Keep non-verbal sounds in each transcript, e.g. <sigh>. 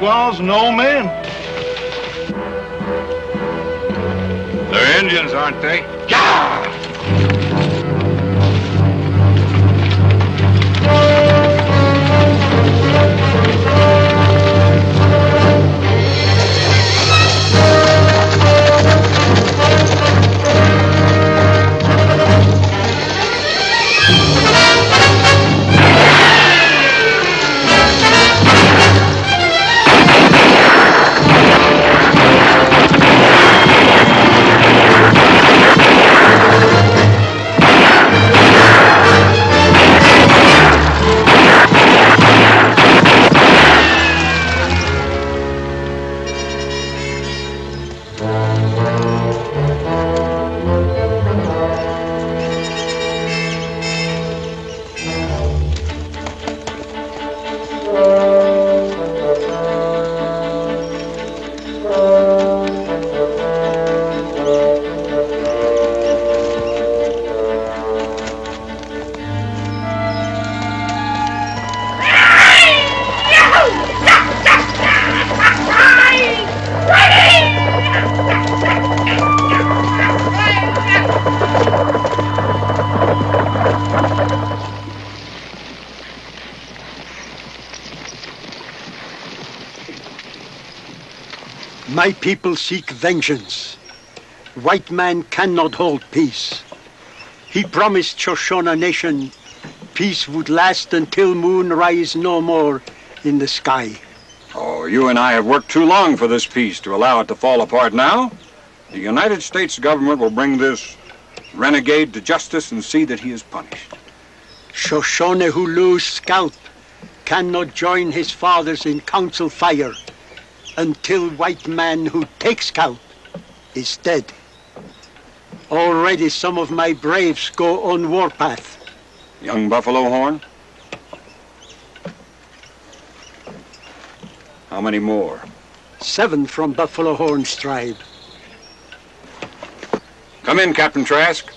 there but squaws My people seek vengeance. White man cannot hold peace. He promised Shoshone nation peace would last until moon rise no more in the sky. Oh, you and I have worked too long for this peace to allow it to fall apart now. The United States government will bring this renegade to justice and see that he is punished. Shoshone who lose scalp cannot join his fathers in council fire until white man who takes scalp is dead. Already some of my braves go on warpath. Young Buffalo Horn? How many more? Seven from Buffalo Horn's tribe. Come in, Captain Trask.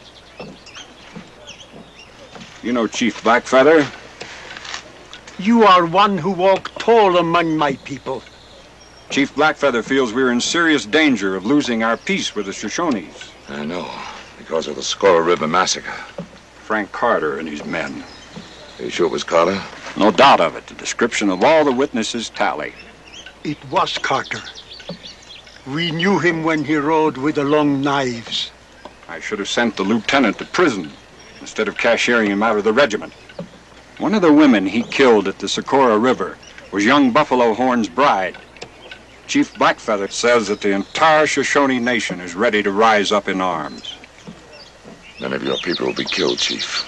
You know Chief Black Feather? You are one who walk tall among my people. Chief Black Feather feels we're in serious danger of losing our peace with the Shoshones. I know, because of the Squirrel River massacre. Frank Carter and his men. Are you sure it was Carter? No doubt of it. The description of all the witnesses tally. It was Carter. We knew him when he rode with the long knives. I should have sent the lieutenant to prison instead of cashiering him out of the regiment. One of the women he killed at the Socorro River was young Buffalo Horn's bride. Chief Black Feather says that the entire Shoshone nation is ready to rise up in arms. None of your people will be killed, Chief.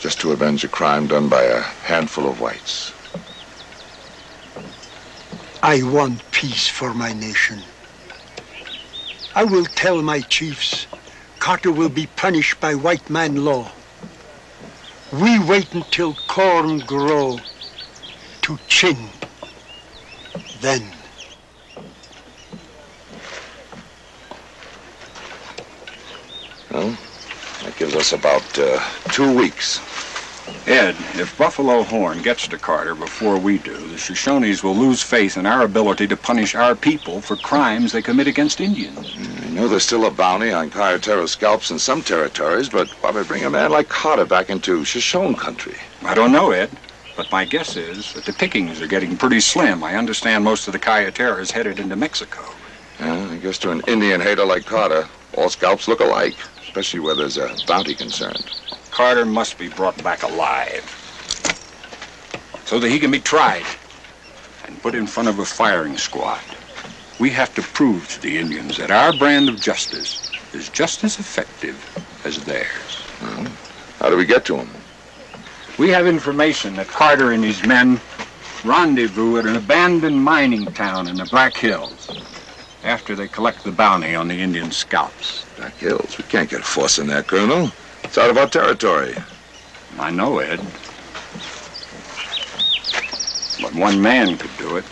Just to avenge a crime done by a handful of whites. I want peace for my nation. I will tell my chiefs Carter will be punished by white man law. We wait until corn grow to chin. Then. Well, that gives us about uh, two weeks. Ed, if Buffalo Horn gets to Carter before we do, the Shoshones will lose faith in our ability to punish our people for crimes they commit against Indians. I know there's still a bounty on Coyotero scalps in some territories, but why would bring a man like Carter back into Shoshone country? I don't know, Ed, but my guess is that the pickings are getting pretty slim. I understand most of the Coyotero is headed into Mexico. Yeah, I guess to an Indian hater like Carter, all scalps look alike, especially where there's a bounty concerned. Carter must be brought back alive so that he can be tried and put in front of a firing squad. We have to prove to the Indians that our brand of justice is just as effective as theirs. Well, how do we get to him? We have information that Carter and his men rendezvous at an abandoned mining town in the Black Hills after they collect the bounty on the Indian scalps. Black Hills? We can't get a force in there, Colonel. It's out of our territory. I know, Ed. But one man could do it.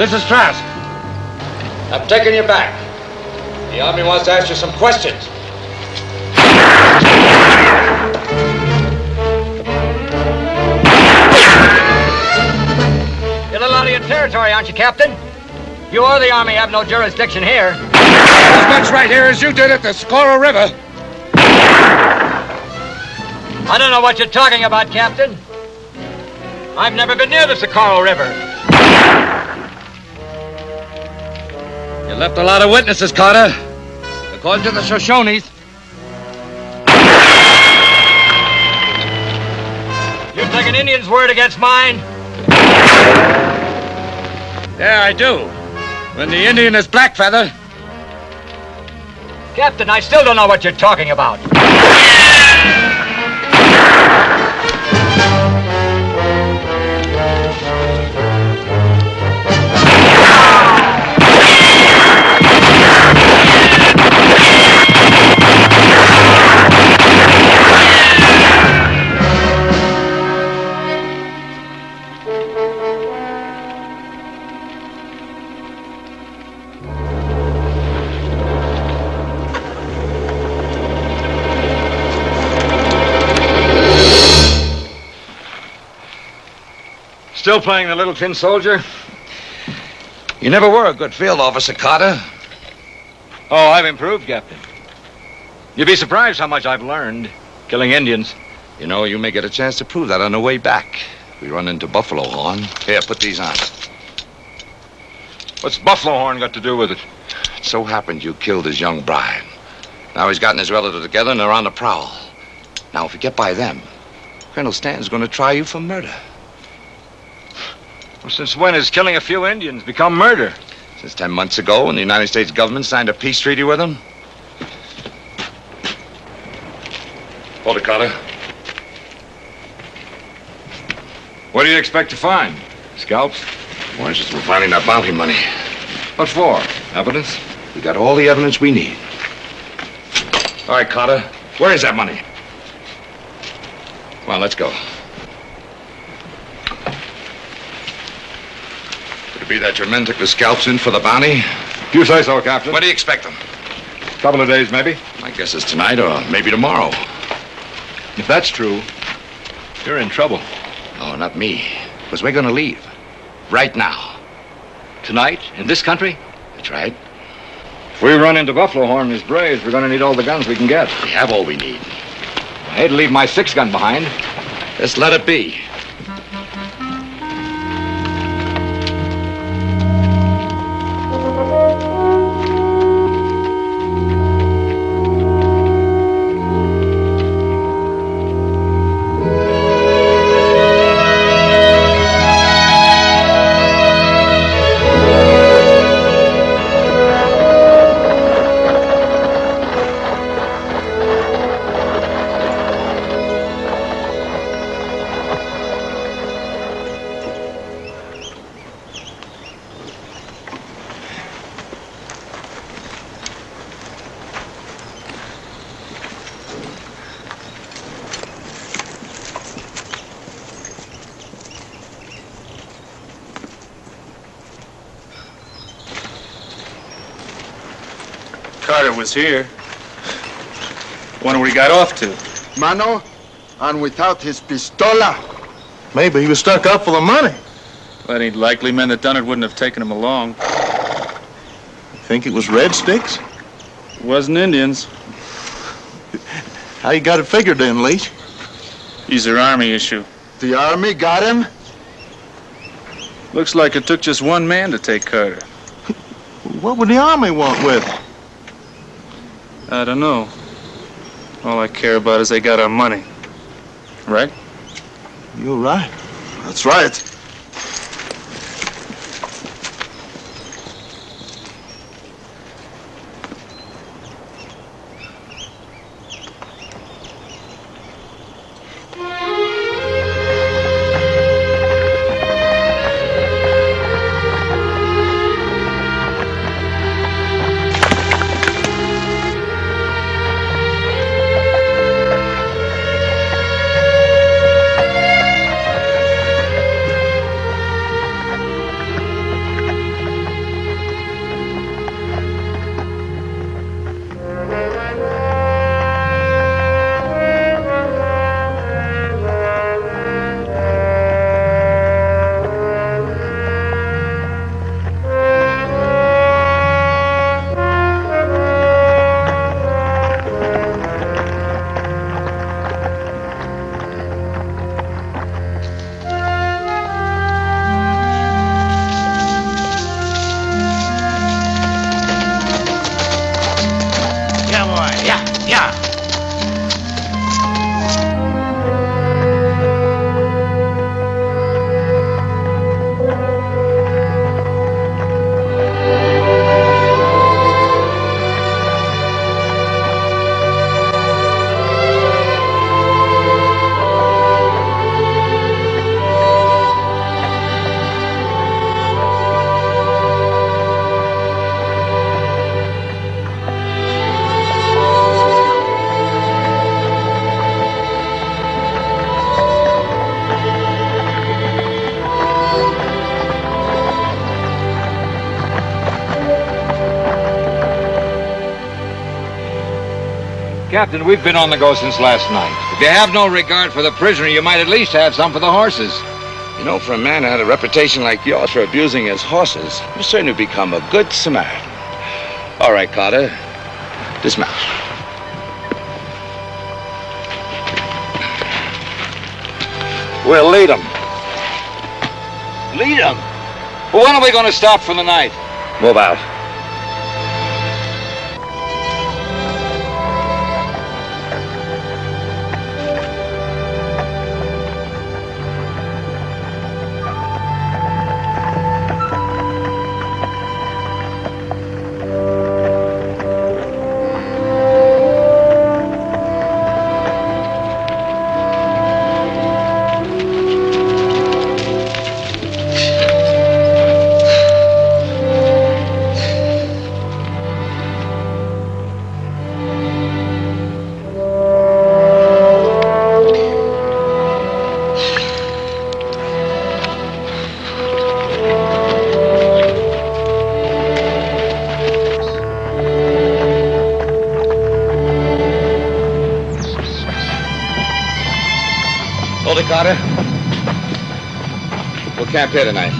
This is Trask. I'm taking you back. The Army wants to ask you some questions. You're a little out of your territory, aren't you, Captain? You or the Army have no jurisdiction here. As much right here as you did at the Socorro River. I don't know what you're talking about, Captain. I've never been near the Socorro River. Left a lot of witnesses, Carter. According to the Shoshones. You take an Indian's word against mine? Yeah, I do. When the Indian is Black Feather. Captain, I still don't know what you're talking about. Still playing the little tin soldier? You never were a good field officer, Carter. Oh, I've improved, Captain. You'd be surprised how much I've learned killing Indians. You know, you may get a chance to prove that on the way back. We run into Buffalo Horn. Here, put these on. What's Buffalo Horn got to do with it? It so happened you killed his young bride. Now he's gotten his relatives together and they're on the prowl. Now, if you get by them, Colonel Stanton's going to try you for murder. Well, since when has killing a few Indians become murder? Since ten months ago, when the United States government signed a peace treaty with them. Hold Carter. What do you expect to find? Scalps? We're finding that bounty money. What for? Evidence? We got all the evidence we need. All right, Carter. Where is that money? Well, let's go. Could it be that your men took the scalps in for the bounty? You say so, Captain. When do you expect them? Couple of days, maybe. My guess is tonight or maybe tomorrow. If that's true, you're in trouble. Oh, not me. Because we're going to leave. Right now. Tonight, in this country? That's right. If we run into Buffalo Horn and his braves, we're going to need all the guns we can get. We have all we need. I hate to leave my six gun behind. Just let it be. Carter was here. Wonder where he got off to. Mano, and without his pistola. Maybe he was stuck up for the money. That ain't likely. Men that done it wouldn't have taken him along. Think it was red sticks? It wasn't Indians. How you got it figured then, Leach? These are army issue. The army got him? Looks like it took just one man to take Carter. <laughs> What would the army want with it? I don't know. All I care about is they got our money. Right? You're right. That's right. Captain, we've been on the go since last night. If you have no regard for the prisoner, you might at least have some for the horses. You know, for a man who had a reputation like yours for abusing his horses, you certainly become a good Samaritan. All right, Carter. Dismount. We'll lead them. Lead them? Well, when are we going to stop for the night? Move out. Camp here tonight.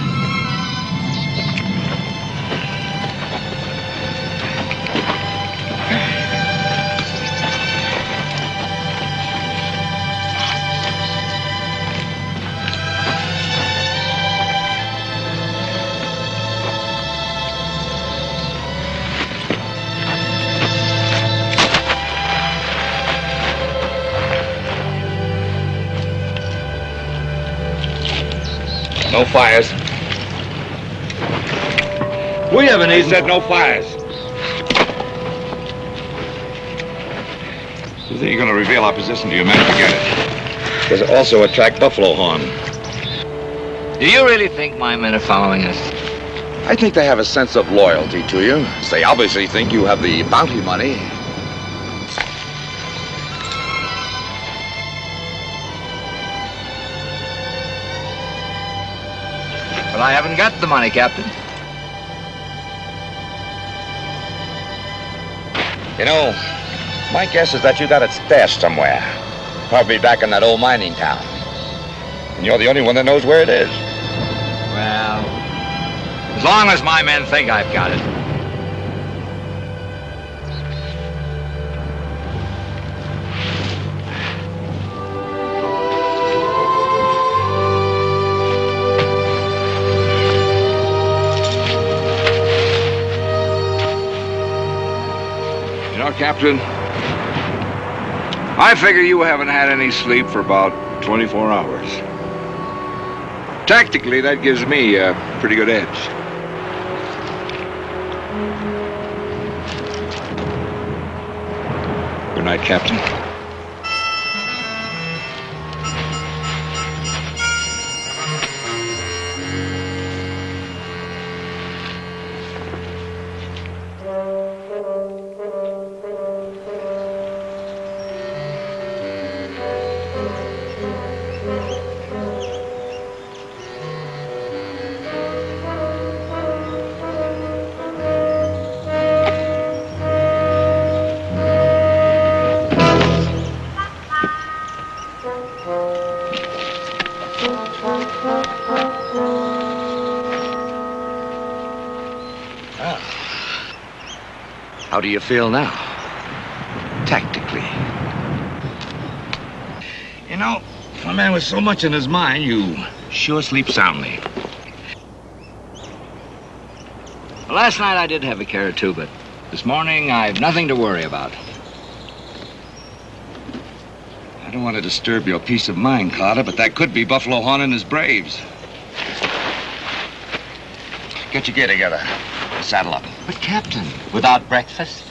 Fires. We haven't He even... said no fires. You think you're going to reveal our position to your men? Forget it. Does it also attract buffalo horn? Do you really think my men are following us? I think they have a sense of loyalty to you. They obviously think you have the bounty money. But I haven't got the money, Captain. You know, my guess is that you got it stashed somewhere. Probably back in that old mining town. And you're the only one that knows where it is. Well, as long as my men think I've got it. Captain, I figure you haven't had any sleep for about 24 hours. Tactically, that gives me a pretty good edge. Good night, Captain. How do you feel now? Tactically. You know, a man with so much in his mind, you sure sleep soundly. Well, last night I did have a care or two, but this morning I've nothing to worry about. I don't want to disturb your peace of mind, Carter, but that could be Buffalo Horn and his braves. Get your gear together. Saddle up. But, Captain, without breakfast?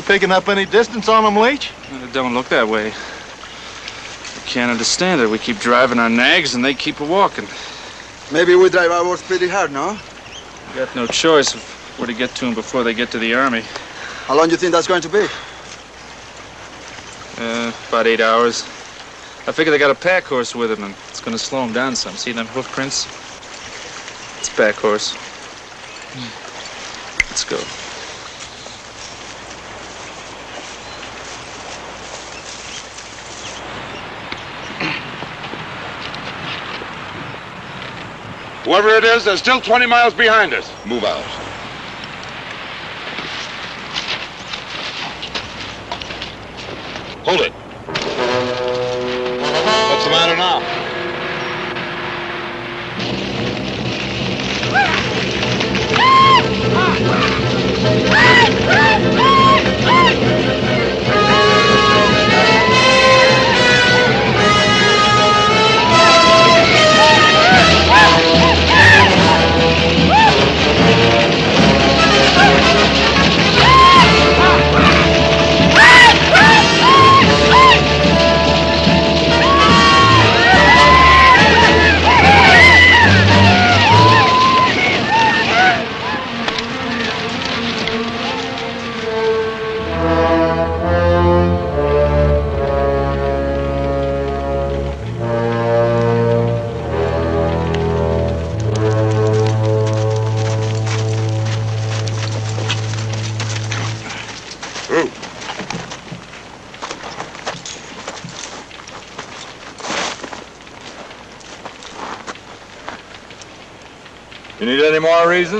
We we picking up any distance on them, Leach? It don't look that way. I can't understand it. We keep driving our nags and they keep a walking. Maybe we drive our ours pretty hard, no? We got no choice of where to get to them before they get to the army. How long do you think that's going to be? Uh, about eight hours. I figure they got a pack horse with them, and it's going to slow them down some. See them hoof prints? It's a pack horse. Let's go. Whoever it is, they're still 20 miles behind us. Move out. Hold it. What's the matter now? You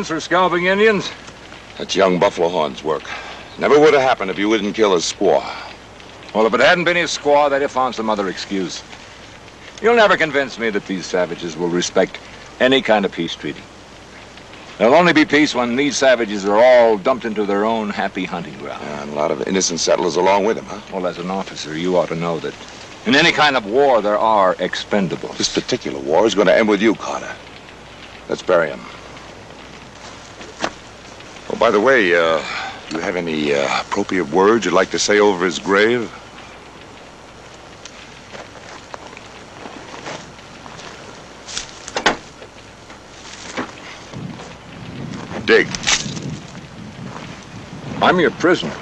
for scalping Indians? That's young Buffalo Horn's work. Never would have happened if you wouldn't kill his squaw. Well, if it hadn't been his squaw, they'd have found some other excuse. You'll never convince me that these savages will respect any kind of peace treaty. There'll only be peace when these savages are all dumped into their own happy hunting ground. And a lot of innocent settlers along with them, huh? Well, as an officer, you ought to know that in any kind of war, there are expendables. This particular war is going to end with you, Carter. Let's bury him. By the way, uh, do you have any uh, appropriate words you'd like to say over his grave? Dig. I'm your prisoner.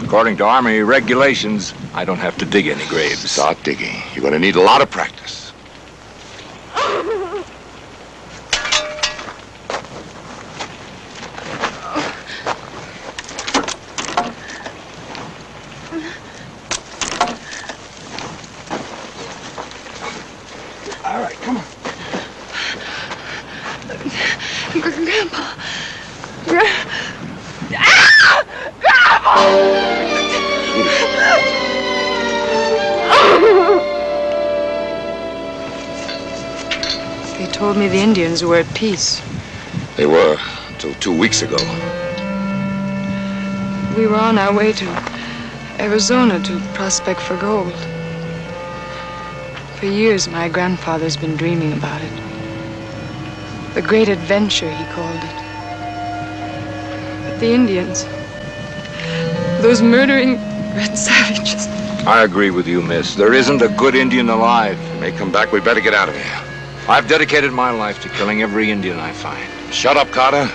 According to Army regulations, I don't have to dig any graves. Start digging. You're going to need a lot of practice. Indians were at peace. They were until two weeks ago. We were on our way to Arizona to prospect for gold. For years, my grandfather's been dreaming about it. The great adventure, he called it. But the Indians, those murdering red <laughs> savages, I agree with you, miss. There isn't a good Indian alive. May come back. We better get out of here. I've dedicated my life to killing every Indian I find. Shut up, Carter.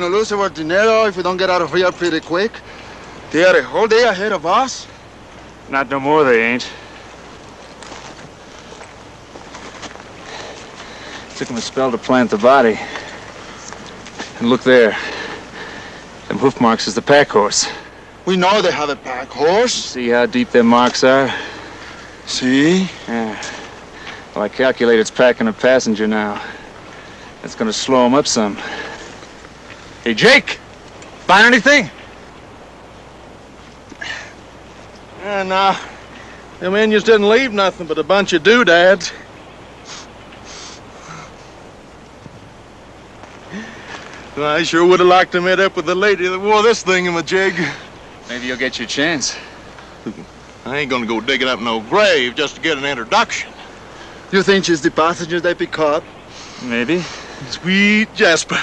To lose our dinero if we don't get out of here pretty quick. They are a whole day ahead of us. Not no more, they ain't. Took them a spell to plant the body. And look there. Them hoof marks is the pack horse. We know they have a pack horse. See how deep them marks are? See? Yeah. Well, I calculate it's packing a passenger now. That's gonna slow him up some. Hey, Jake! Find anything? Yeah, nah. Them Indians didn't leave nothing but a bunch of doodads. I sure would have liked to meet up with the lady that wore this thing in my jig. Maybe you'll get your chance. I ain't gonna go digging up no grave just to get an introduction. You think she's the passenger they pick up? Maybe. Sweet Jasper.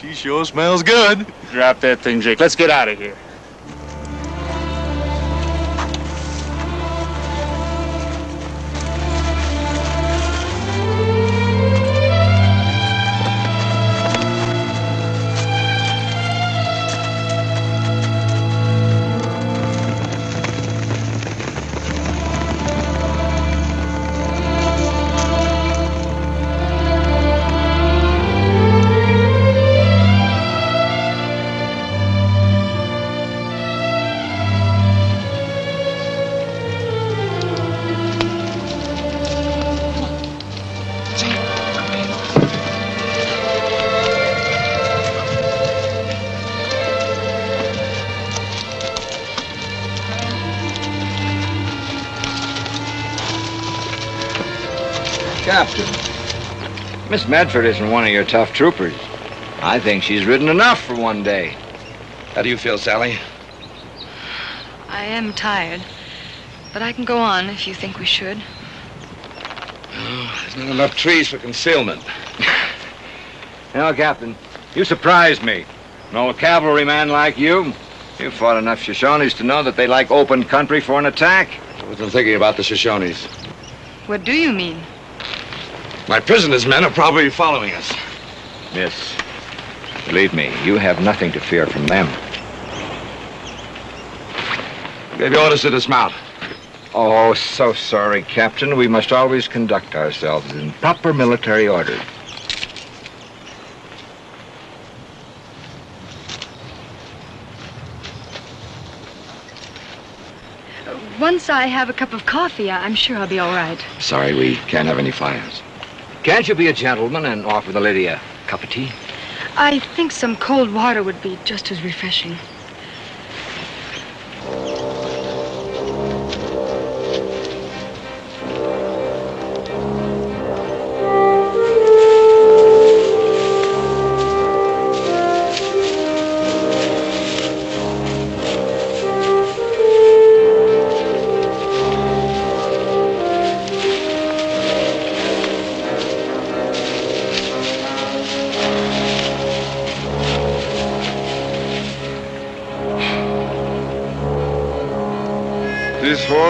She sure smells good. Drop that thing, Jake. Let's get out of here. Miss Medford isn't one of your tough troopers. I think she's ridden enough for one day. How do you feel, Sally? I am tired, but I can go on if you think we should. Oh, there's not enough trees for concealment. <laughs> You know, Captain, you surprised me. An old cavalryman like you—you've fought enough Shoshones to know that they like open country for an attack. I wasn't thinking about the Shoshones. What do you mean? My prisoners' men are probably following us. Miss, believe me, you have nothing to fear from them. Gave you orders to dismount. Oh, so sorry, Captain. We must always conduct ourselves in proper military order. Once I have a cup of coffee, I'm sure I'll be all right. Sorry, we can't have any fires. Can't you be a gentleman and offer the lady a cup of tea? I think some cold water would be just as refreshing.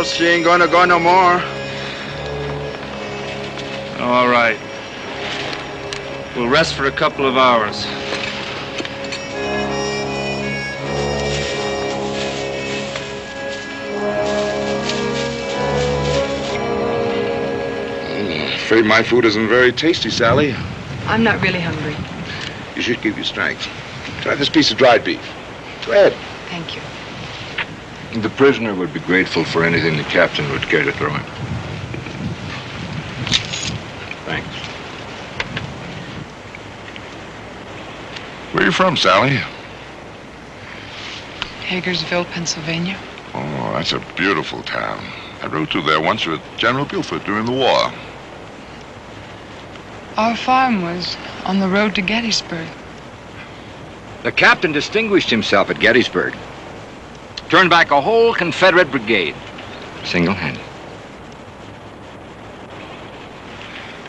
This she ain't gonna go no more. All right. We'll rest for a couple of hours. I'm afraid my food isn't very tasty, Sally. I'm not really hungry. You should keep your strength. Try this piece of dried beef. Try it. Thank. The prisoner would be grateful for anything the captain would care to throw him. Thanks. Where are you from, Sally? Hagersville, Pennsylvania. Oh, that's a beautiful town. I rode through there once with General Buford during the war. Our farm was on the road to Gettysburg. The captain distinguished himself at Gettysburg. Turned back a whole Confederate brigade. Single-handed.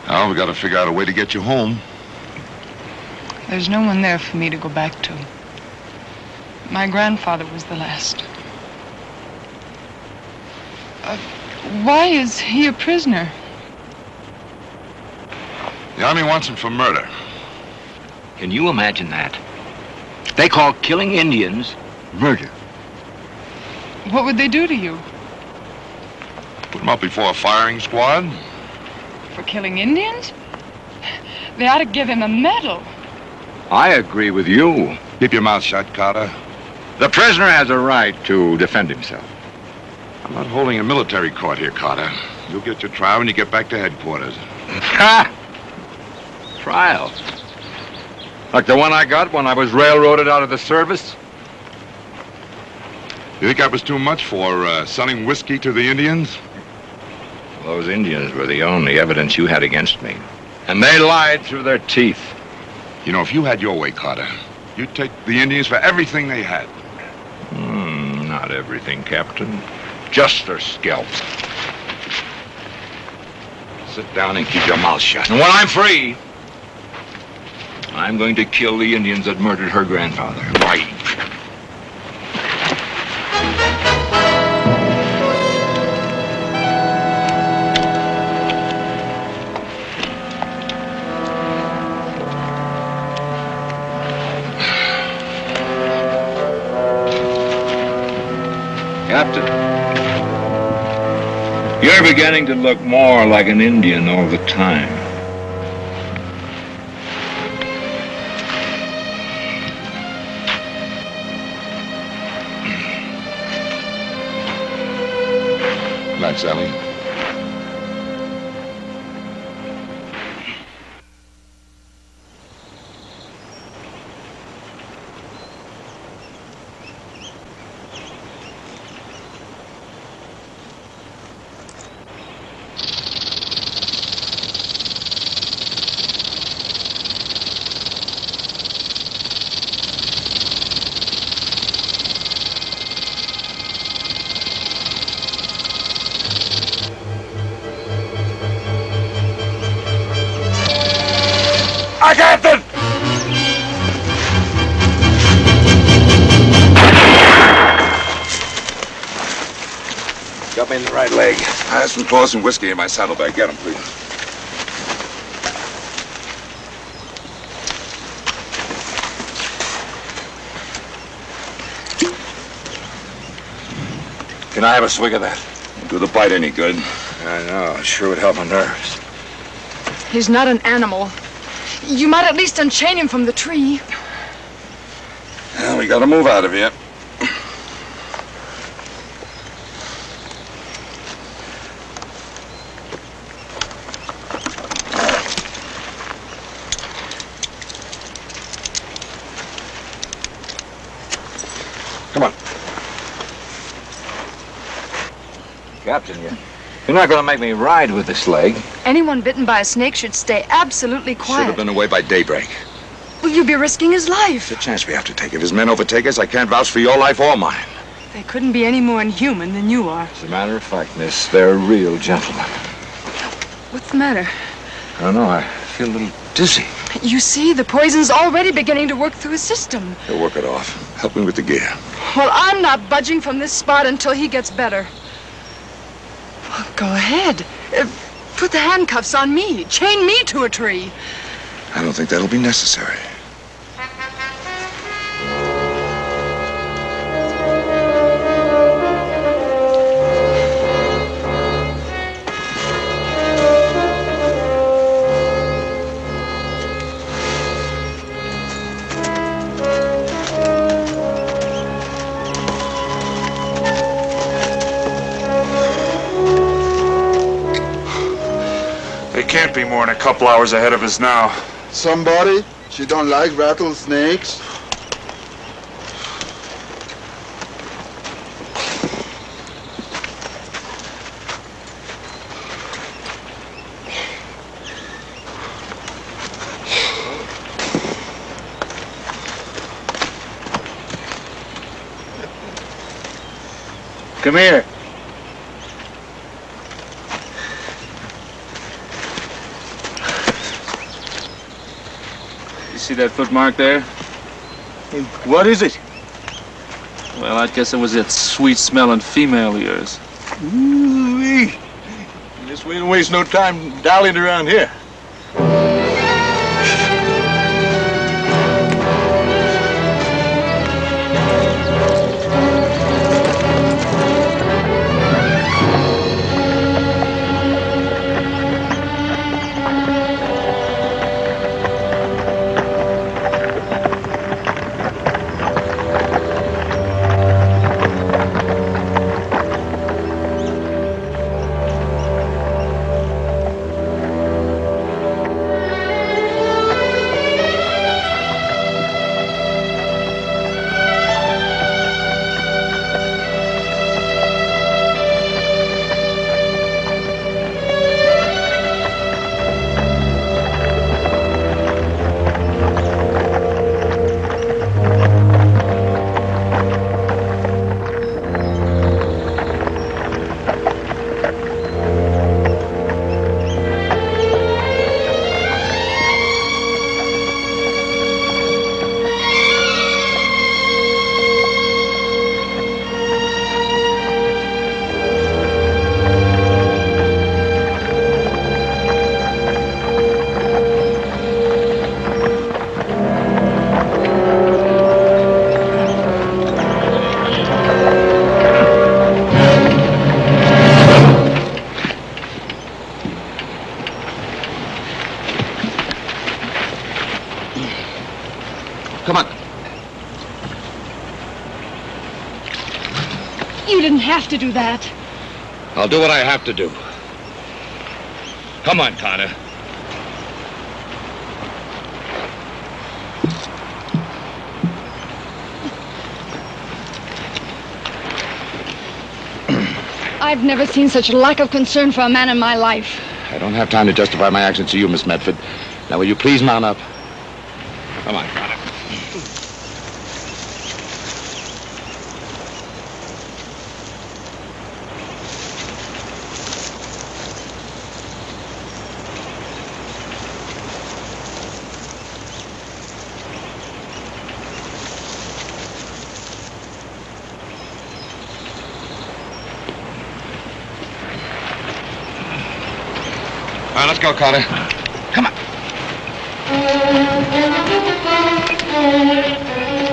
Now we gotta figure out a way to get you home. There's no one there for me to go back to. My grandfather was the last. Uh, why is he a prisoner? The Army wants him for murder. Can you imagine that? They call killing Indians murder. What would they do to you? Put him up before a firing squad. For killing Indians? They ought to give him a medal. I agree with you. Keep your mouth shut, Carter. The prisoner has a right to defend himself. I'm not holding a military court here, Carter. You'll get your trial when you get back to headquarters. <laughs> Ha! Trial. Like the one I got when I was railroaded out of the service? You think that was too much for uh, selling whiskey to the Indians? Those Indians were the only evidence you had against me. And they lied through their teeth. You know, if you had your way, Carter, you'd take the Indians for everything they had. Hmm, not everything, Captain. Just their scalps. Sit down and keep your mouth shut. And when I'm free, I'm going to kill the Indians that murdered her grandfather. Why? You're beginning to look more like an Indian all the time. Night, Sally. I have some and whiskey in my saddlebag. Get them, please. Can I have a swig of that? Won't do the bite any good. I know. It sure would help my nerves. He's not an animal. You might at least unchain him from the tree. Well, we gotta move out of here. Come on. Captain, you, you're not going to make me ride with this leg. Anyone bitten by a snake should stay absolutely quiet. Should have been away by daybreak. Will you be risking his life? It's a chance we have to take. If his men overtake us, I can't vouch for your life or mine. They couldn't be any more inhuman than you are. As a matter of fact, miss, they're real gentlemen. What's the matter? I don't know. I feel a little dizzy. You see, the poison's already beginning to work through his system. He'll work it off. Help me with the gear. Well, I'm not budging from this spot until he gets better. Ahead. Uh, put the handcuffs on me. Chain me to a tree. I don't think that'll be necessary. Can't be more than a couple hours ahead of us now. Somebody? She don't like rattlesnakes? Come here. That footmark there? What is it? Well, I guess it was that sweet-smelling female of yours. Ooh-wee. Guess we don't waste no time dallying around here. To do that. I'll do what I have to do. Come on, Carter. I've never seen such a lack of concern for a man in my life. I don't have time to justify my actions to you, Miss Medford. Now, will you please mount up? Right, let's go, Carter. Come on.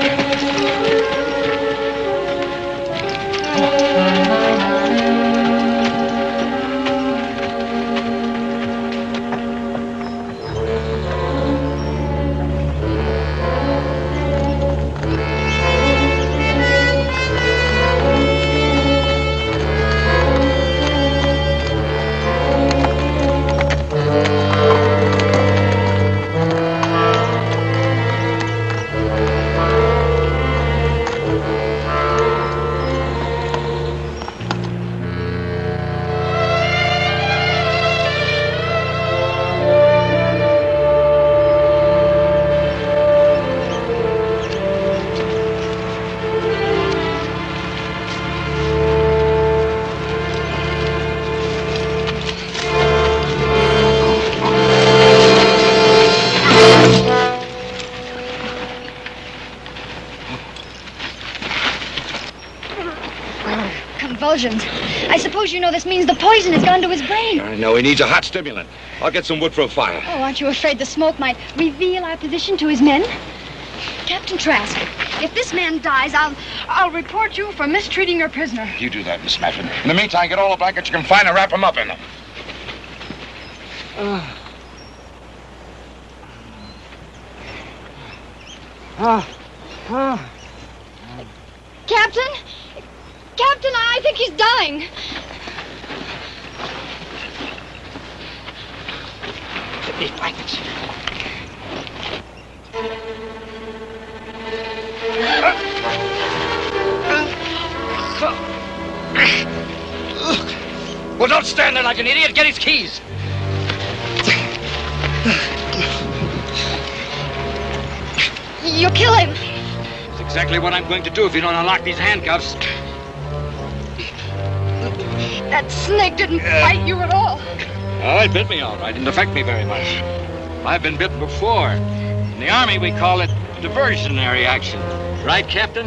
Convulsions. This means the poison has gone to his brain. I know he needs a hot stimulant. I'll get some wood for a fire. Oh, aren't you afraid the smoke might reveal our position to his men? Captain Trask, if this man dies, I'll I'll report you for mistreating your prisoner. You do that, Miss Medford. In the meantime, get all the blankets you can find and wrap him up in them. Ah, like an idiot. Get his keys. You'll kill him. That's exactly what I'm going to do if you don't unlock these handcuffs. That snake didn't bite you at all. Oh, it bit me all right. Didn't affect me very much. I've been bitten before. In the Army, we call it diversionary action. Right, Captain?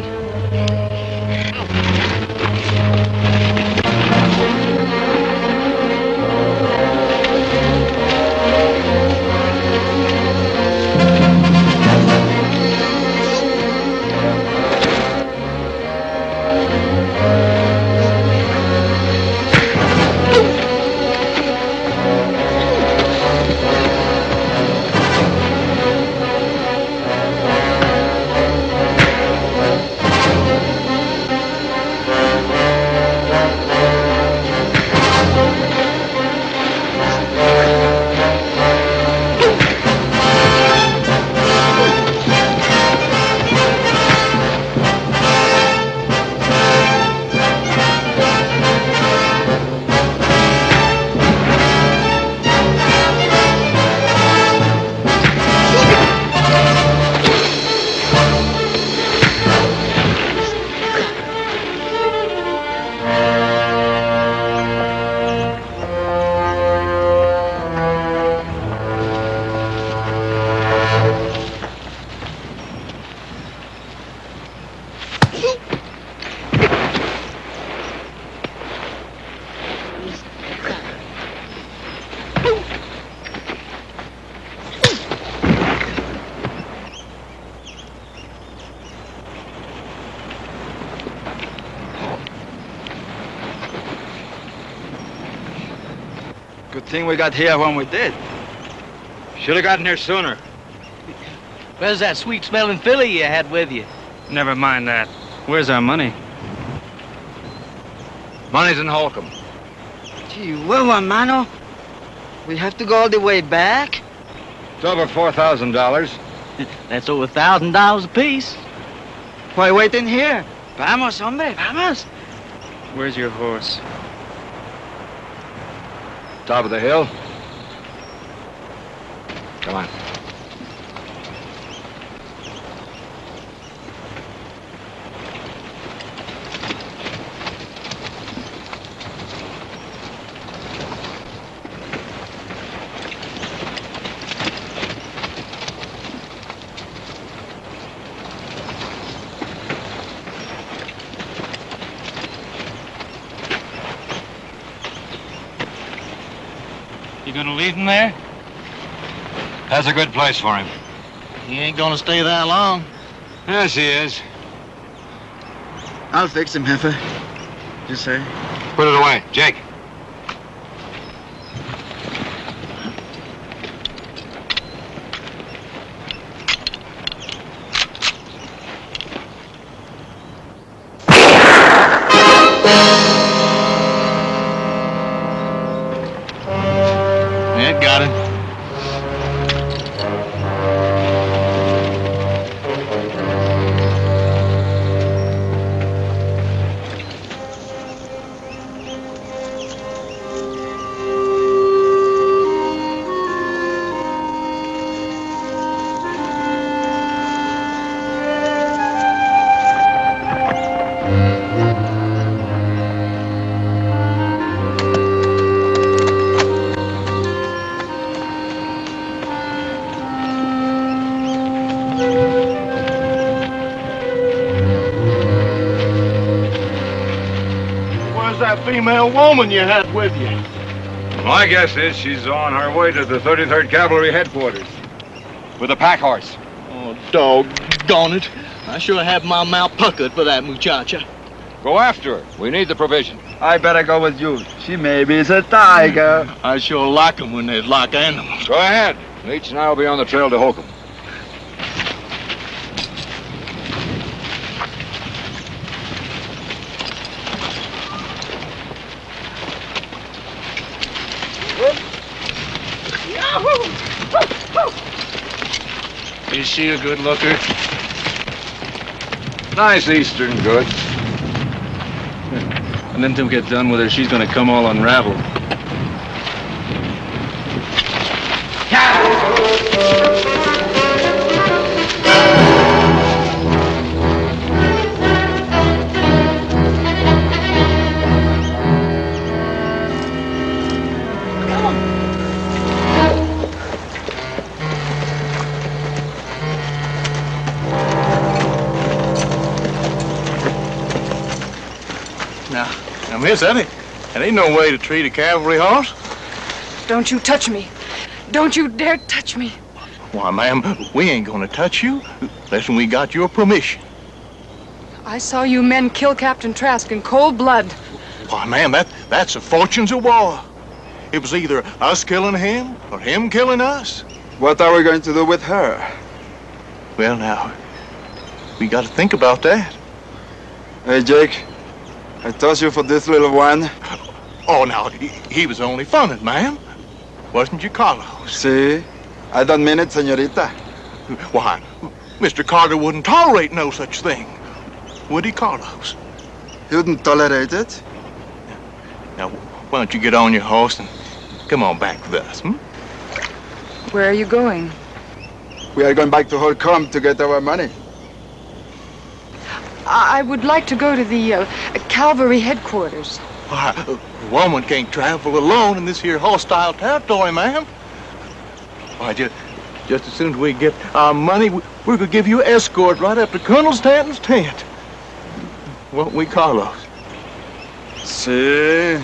Thing we got here when we did. Should have gotten here sooner. Where's that sweet smelling filly you had with you? Never mind that. Where's our money? Money's in Holcomb. Gee, well, mano. We have to go all the way back? It's over $4,000. <laughs> That's over a thousand dollars apiece. Why wait in here? Vamos, hombre, vamos. Where's your horse? Top of the hill. Come on. You gonna leave him there? That's a good place for him. He ain't gonna stay that long. Yes, he is. I'll fix him, Jefe. You say? Put it away. Jake. Yeah, got him. Woman you had with you? My guess is she's on her way to the 33rd Cavalry headquarters with a pack horse. Oh, doggone it. I sure have my mouth puckered for that muchacha. Go after her. We need the provision. I better go with you. She maybe is a tiger. I sure like 'em when they like animals. Go ahead. Leach and I will be on the trail to Holcomb. Is she a good looker? Nice eastern good. And then we get done with her, she's gonna come all unraveled. Now, now, miss, that ain't, that ain't no way to treat a cavalry horse. Don't you touch me. Don't you dare touch me. Why, ma'am, we ain't gonna touch you unless we got your permission. I saw you men kill Captain Trask in cold blood. Why, ma'am, that, that's the fortunes of war. It was either us killing him or him killing us. What are we going to do with her? Well, now, we got to think about that. Hey, Jake. I toss you for this little one. Oh, now, he, he was only funning, ma'am. Wasn't you, Carlos? See? I don't mean it, senorita. Why, Mr. Carter wouldn't tolerate no such thing. Would he, Carlos? He wouldn't tolerate it? Now, why don't you get on your horse and come on back with us, hmm? Where are you going? We are going back to Holcomb to get our money. I, I would like to go to the uh, cavalry headquarters. Why, a woman can't travel alone in this here hostile territory, ma'am. Why, just, just as soon as we get our money, we, we're gonna give you escort right up to Colonel Stanton's tent. Won't we, Carlos? See?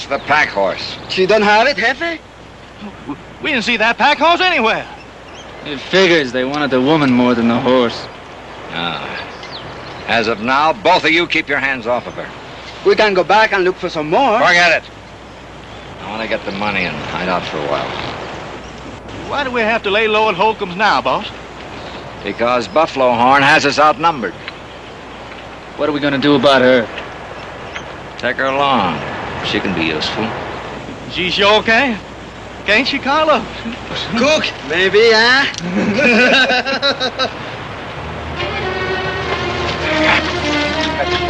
Yes, the pack horse. She don't have it, Jefe? We didn't see that pack horse anywhere. It figures they wanted the woman more than the horse. Ah. As of now, both of you keep your hands off of her. We can go back and look for some more. Forget it. I want to get the money and hide out for a while. Why do we have to lay low at Holcomb's now, boss? Because Buffalo Horn has us outnumbered. What are we going to do about her? Take her along. She can be useful. She sure can. Can't she, Carlo? Cook, maybe, huh? <laughs> <laughs>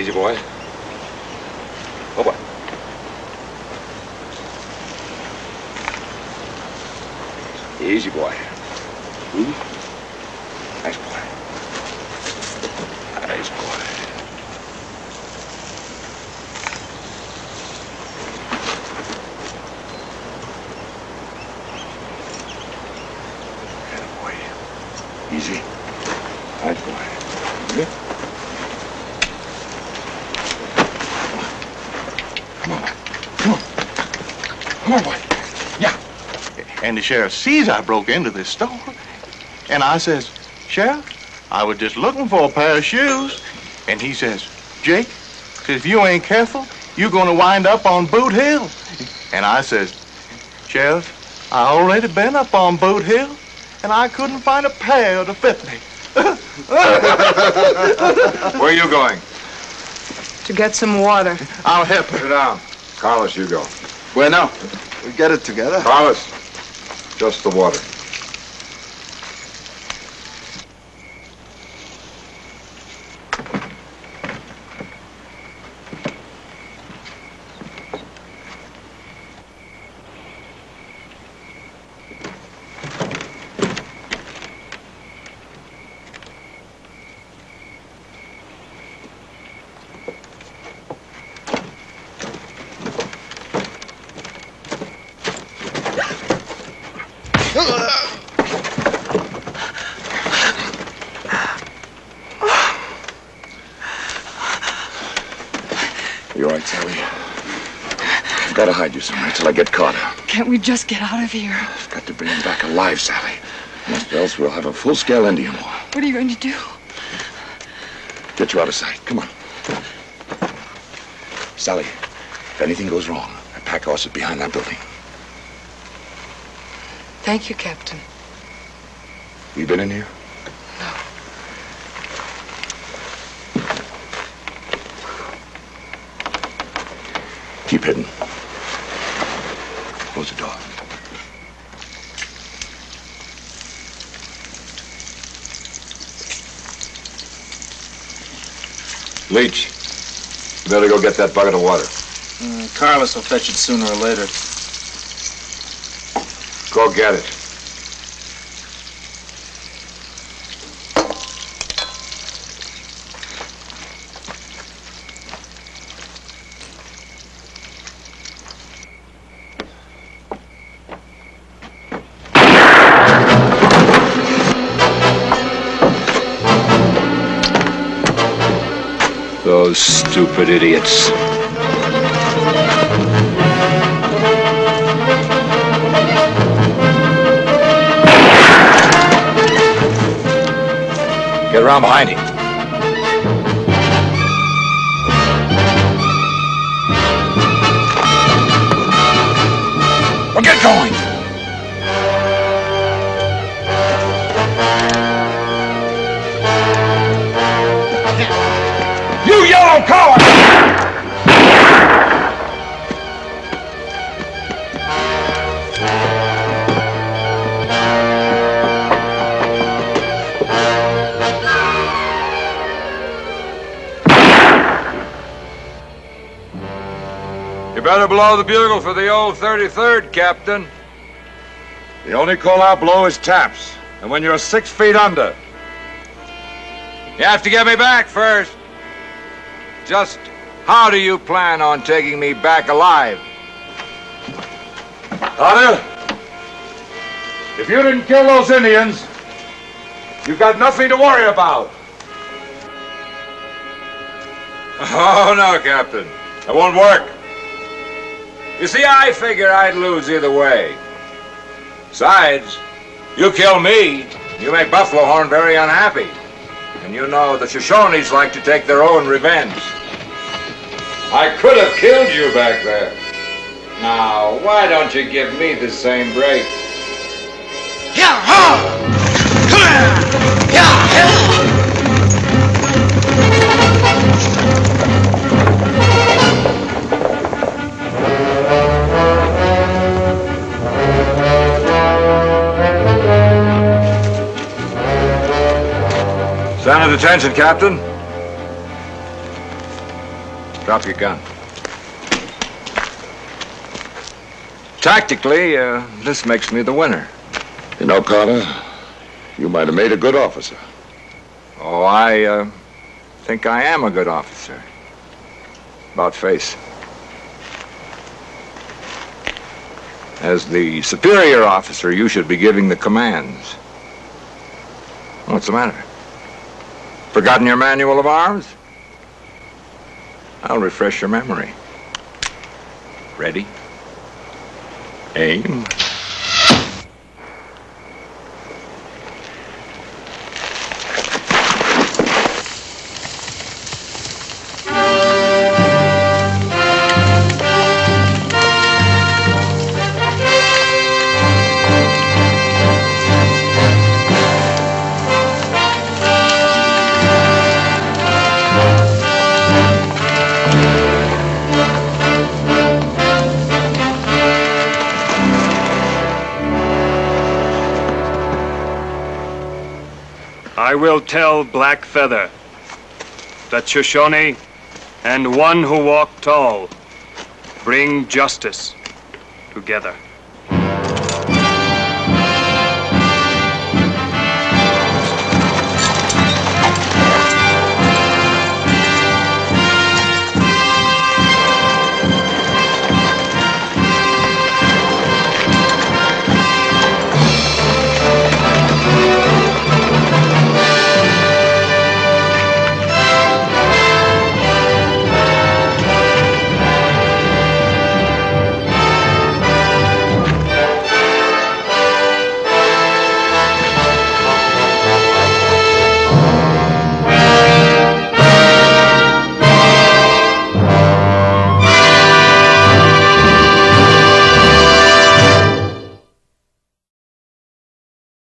Easy, boy. Oh, boy. Easy, boy. Ooh. Nice boy. Nice boy. Atta boy. Easy. Nice boy. Good. Come on. Come on. Come on, boy. And the sheriff sees I broke into this store. And I says, Sheriff, I was just looking for a pair of shoes. And he says, Jake, says, if you ain't careful, you're going to wind up on Boot Hill. And I says, Sheriff, I already been up on Boot Hill, and I couldn't find a pair to fit me. <laughs> Where are you going? To get some water. I'll help Sit down. Carlos, you go. Bueno, we get it together. Carlos, just the water. You all right, Sally? I've got to hide you somewhere till I get Carter. Can't we just get out of here? I've got to bring him back alive, Sally. Or else we'll have a full-scale Indian war. What are you going to do? Get you out of sight. Come on. Sally, if anything goes wrong, that pack horse is behind that building. Thank you, Captain. You been in here? No. Keep hidden. Close the door. Leach, you better go get that bucket of water. Uh, Carlos will fetch it sooner or later. Go get it. Those stupid idiots. Around behind him. Well, get going. You yellow coward! Better blow the bugle for the old 33rd, Captain. The only call out blow is taps, and when you're six feet under. You have to get me back first. Just how do you plan on taking me back alive? Carter, if you didn't kill those Indians, you've got nothing to worry about. <laughs> Oh, no, Captain. That won't work. You see, I figure I'd lose either way. Besides, you kill me, you make Buffalo Horn very unhappy. And you know the Shoshones like to take their own revenge. I could have killed you back there. Now, why don't you give me the same break? Stand at attention, Captain. Drop your gun. Tactically, uh, this makes me the winner. You know, Carter, you might have made a good officer. Oh, I uh, think I am a good officer. About face. As the superior officer, you should be giving the commands. What's the matter? Forgotten your manual of arms? I'll refresh your memory. Ready? Aim. I will tell Black Feather that Shoshone and one who walked tall bring justice together.